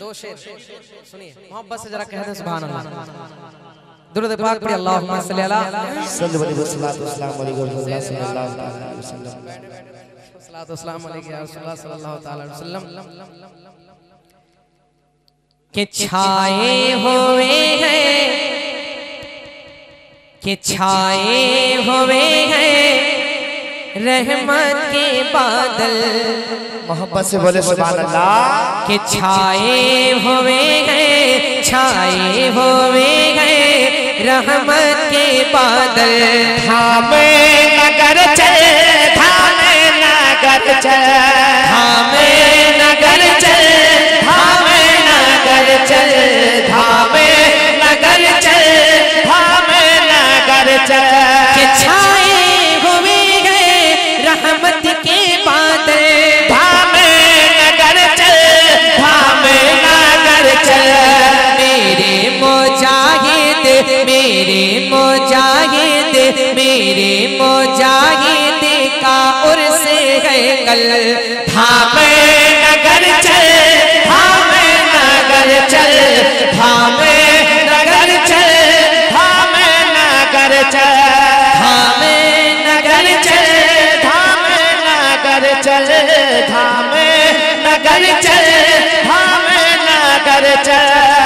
दो शेर। सुनिए। मोहब्बत से जरा कह दें सुभान अल्लाह। दुरूद पाक पढ़िए अल्लाहुम्मा सल्ली अला सल्लल्लाहु अलैहि वसल्लम अलैहि सल्लल्लाहु अलैहि वसल्लम। सलातो सलाम अलैहि या रसूलुल्लाह सल्लल्लाहु ताला अलैहि वसल्लम। के छाए हुए हैं के छाए हुए हैं रहमत के बादल। मोहब्बत से बोले सुभान अल्लाह के छाए होवे गए छाए होवे गए रहमत के बादल। थामे नगर मेरे मुजाहिद मेरे मुजाहिद का उर्स है कल। थामे नगर चल थामे नगर चल थामे नगर चल थामे नगर चल। थामे नगर चल थामे नगर चल थामे नगर चल थामे नगर चल।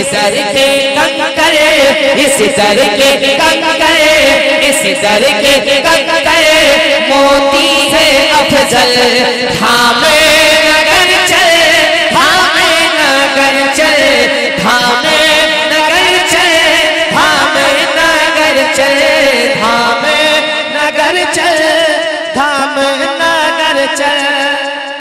इस दर के कंकर इस दर के कंकर इस दर के कंकर मोती है अफजल